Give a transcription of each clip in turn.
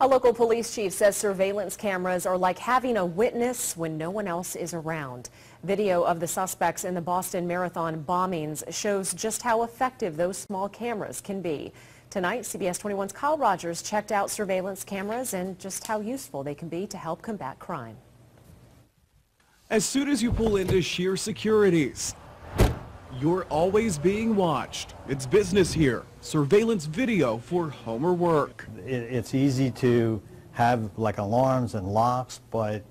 A local police chief says surveillance cameras are like having a witness when no one else is around. Video of the suspects in the Boston Marathon bombings shows just how effective those small cameras can be. Tonight, CBS 21's Kyle Rogers checked out surveillance cameras and just how useful they can be to help combat crime. As soon as you pull into Shearer Securities, you're always being watched. It's business here. Surveillance video for home or work. It, it's easy to have like alarms and locks, but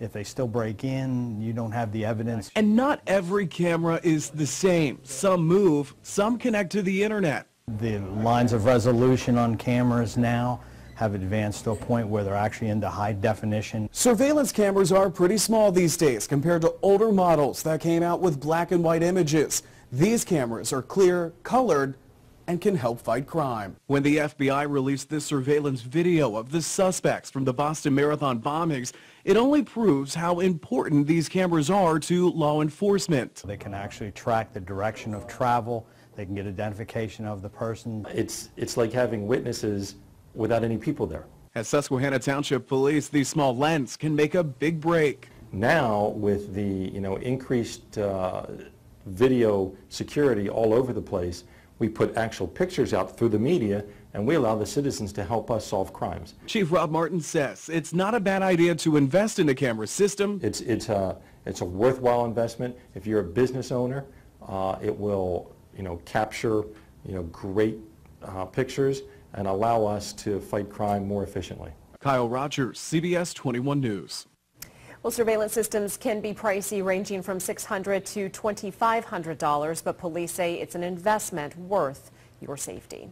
if they still break in, you don't have the evidence. And not every camera is the same. Some move, some connect to the internet. The lines of resolution on cameras now have advanced to a point where they're actually into high definition. Surveillance cameras are pretty small these days compared to older models that came out with black and white images. These cameras are clear, colored, and can help fight crime. When the FBI released this surveillance video of the suspects from the Boston Marathon bombings, it only proves how important these cameras are to law enforcement. They can actually track the direction of travel. They can get identification of the person. It's, it's like having witnesses without any people there. At Susquehanna Township Police, these small lens can make a big break. Now, with the you know increased uh, video security all over the place, we put actual pictures out through the media and we allow the citizens to help us solve crimes. Chief Rob Martin says it's not a bad idea to invest in a camera system. It's, it's, a, it's a worthwhile investment. If you're a business owner, uh, it will you know, capture you know, great uh, pictures and allow us to fight crime more efficiently. Kyle Rogers, CBS 21 News. Well, surveillance systems can be pricey, ranging from 600 to $2,500, but police say it's an investment worth your safety.